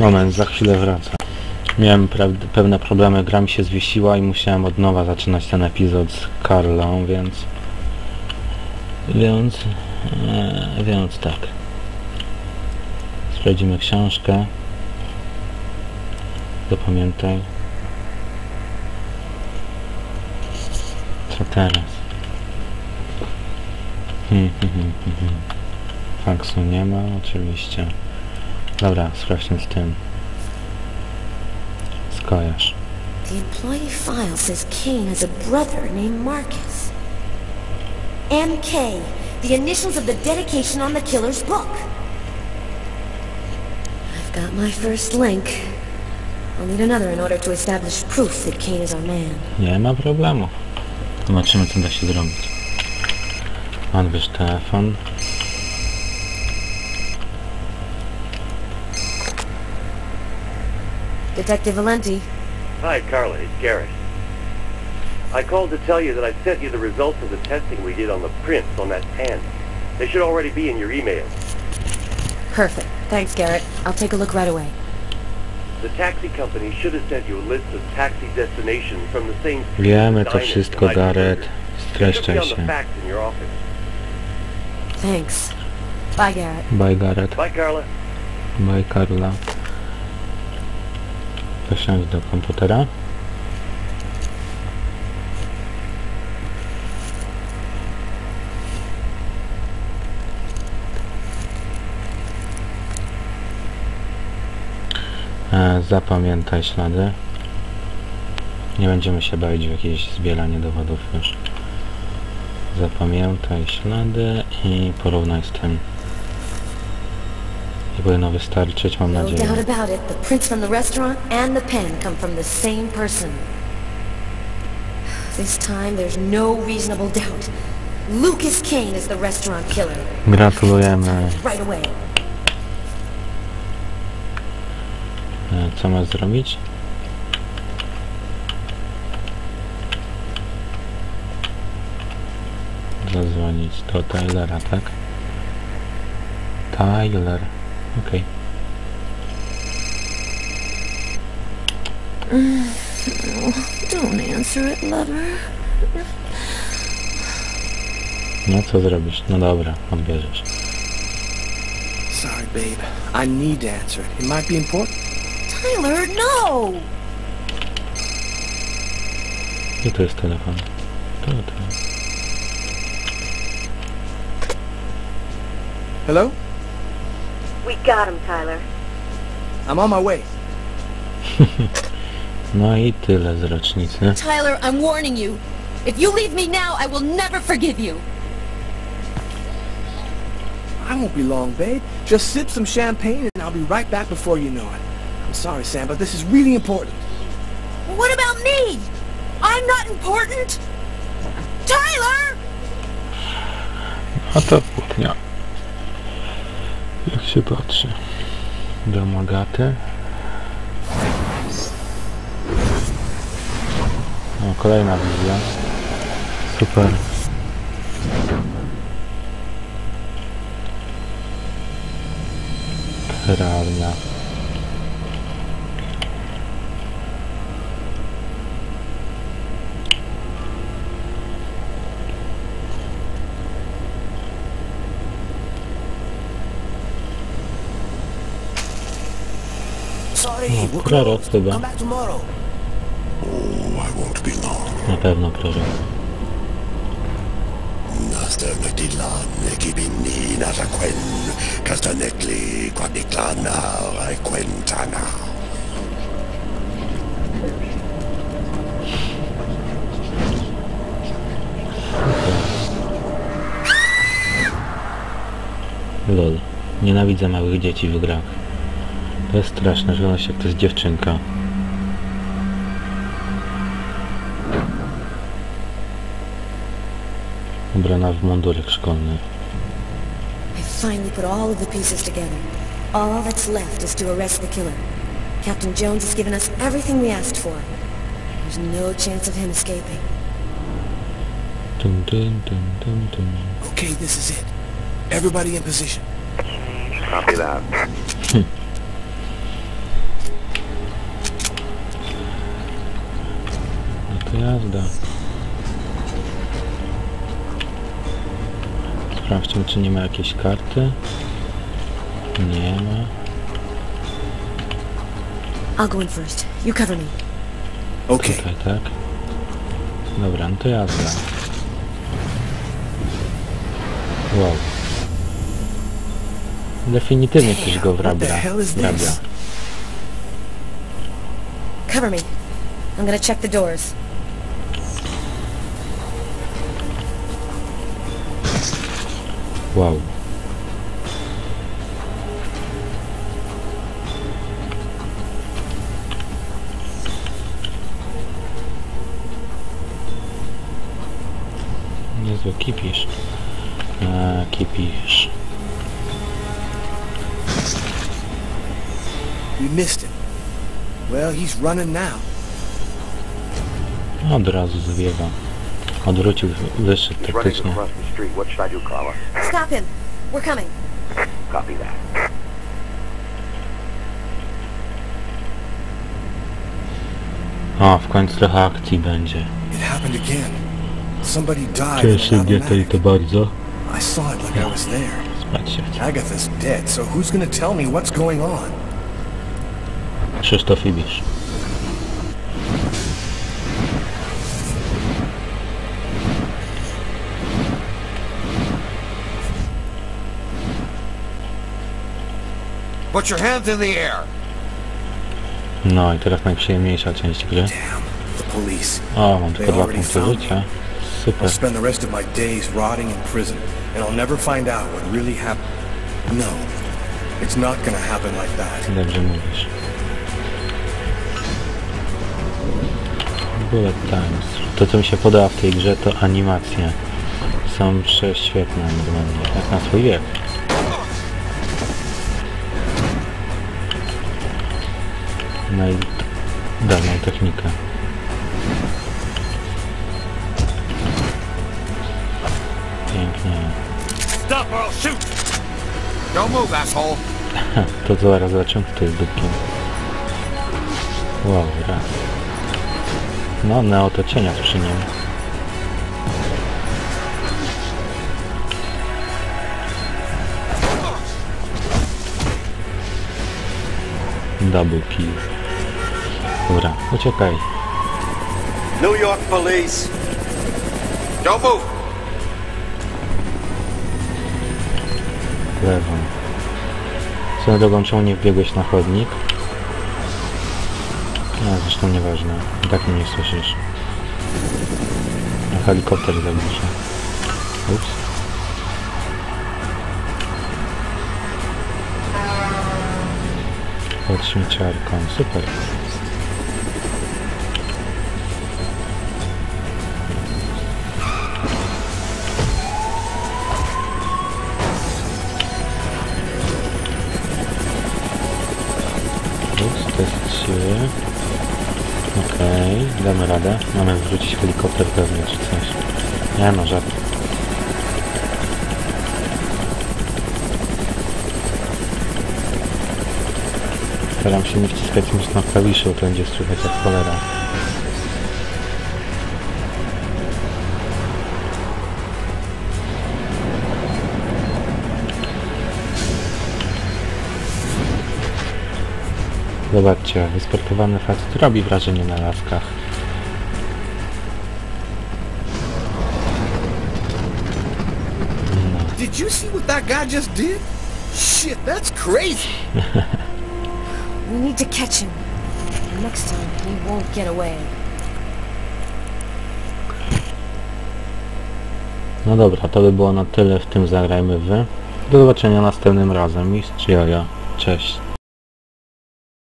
Moment, za chwilę wracam. Miałem pewne problemy, gra mi się zwiesiła i musiałem od nowa zaczynać ten epizod z Karlą, więc... Więc... E, więc tak. Sprawdzimy książkę. Zapamiętaj. Co teraz? Hmm, hmm, hmm. Faksu nie ma, oczywiście. Dobra, sprawdźmy z tym. Skojarz. The employee file says Kane has a brother named Marcus. MK, the initials of the dedication on the killer's book. I've got my first link. I'll need another in order to establish proof that Kane is our man. Nie ma problemu. Zobaczymy, co da się zrobić. Odbierz telefon. Detective Valenti, Hi, Carla. It's Garrett. I called to tell you that I sent you the results of the testing we did on the prints on that pan. They should already be in your email. perfect. Thanks, Garrett. I'll take a look right away. The taxi company should have sent you a list of taxi destinations from the same street Wiemy as to diners wszystko. Garrett. It Streszczaj się. facts in your office. Thanks. Bye, Garrett. Bye, Garrett. Bye, Carla. Bye, Karla. Zasiądź do komputera. E, zapamiętaj ślady. Nie będziemy się bawić w jakieś zbieranie dowodów już. Zapamiętaj ślady i porównaj z tym. Powinno wystarczyć, mam No nadzieję. doubt about it, the prints from the restaurant and the pen come from the same person. This time there's no reasonable doubt. Lucas Kane is the restaurant killer. Gratulujemy. Right away. E, Co masz zrobić? Zadzwonić do Tylera, tak? Tyler. Okej. Mm, don't answer it, lover. No co zrobisz? No dobra, odbierzesz. Sorry, babe. I need to answer it. It might be important. Tyler, no! I tu jest telefon. Tu, tu. Hello? We got him, Tyler. I'm on my way. No i tyle z rocznicy. Tyler, I'm warning you. If you leave me now, I will never forgive you. I won't be long, babe. Just sip some champagne and I'll be right back before you know it. I'm sorry, Sam, but this is really important. What about me? I'm not important. Tyler! A to kuchnia. Jak się patrzy. Domogaty. O, kolejna wizja. Super. Realnia. No, prorok chyba. Oh. Na pewno prorok. Quadiclana, ai quentana. Lol. Nienawidzę małych dzieci w grach. To jest straszne, że ona się jak to jest dziewczynka. Ubrana w mundurek szkolny. I finally put all of the pieces together. All that's left is to arrest the killer. Captain Jones has given us everything we asked for. There's no chance of him escaping. Dun, dun, dun, dun, dun. Okay, this is it. Everybody in position. Copy that. jazda. Sprawdźmy, czy nie ma jakiejś karty. Nie ma. I'll go in first. You cover me. Okay. Tutaj, tak? Dobra, no to jazda. Wow. Definitywnie ktoś go wrabia. wrabia. Cover me. I'm gonna check the doors. Wow. Niezły kipisz. A, kipisz. You missed him. Well, he's running now. Od razu zwiewa. Odwrócił, wyszedł taktycznie. Stop him. We're coming. Copy that. O, w końcu trochę akcji będzie. It happened again. Somebody died Cieszy mnie to i to bardzo. I saw it like I was there. Spać się chce. Agatha's dead, so who's gonna tell me what's going on? Krzysztof Ibisz. Put your hands in the air. No i teraz najprzyjemniejsza część gry. O, mam tylko dwa punkty życia. Super. Spend the rest of my days rotting in prison, and I'll never find out what really happened. No, it's not gonna happen like that. Dobrze mówisz. Bullet Times. To co mi się podoba w tej grze to animacje. Są prześwietne jak na swój wiek. I dawną technikę. Pięknie. To zaraz zobaczymy, kto jest dupkiem. Wow, raz. No, na otoczenia przy nim. Double kill. Dobra, uciekaj. New York police. Don't move. Lewą. Swoją drogą, czemu nie wbiegłeś na chodnik? No, zresztą nieważne. I tak mnie nie słyszysz. A helikopter zagłusza. Ups. Pod śmieciarką. Super. Damy radę. Mamy wrócić helikopter pewnie czy coś. Nie no, żart. Staram się nie wciskać nic na klawiszu, to będzie słychać jak cholera. Zobaczcie, wysportowany facet robi wrażenie na laskach. Did you see what that guy just did? Shit, that's crazy. We need to catch him. Next time, he won't get away. No dobra, to by było na tyle w tym Zagrajmy Wy. Do zobaczenia następnym razem. Mistrz Jojo. Cześć.